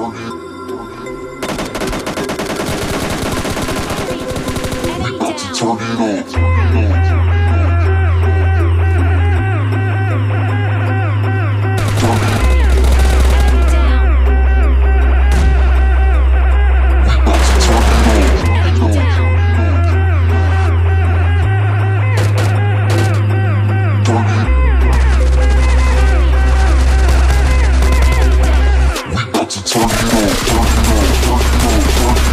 Enemy down. Tornado. Enemy Enemy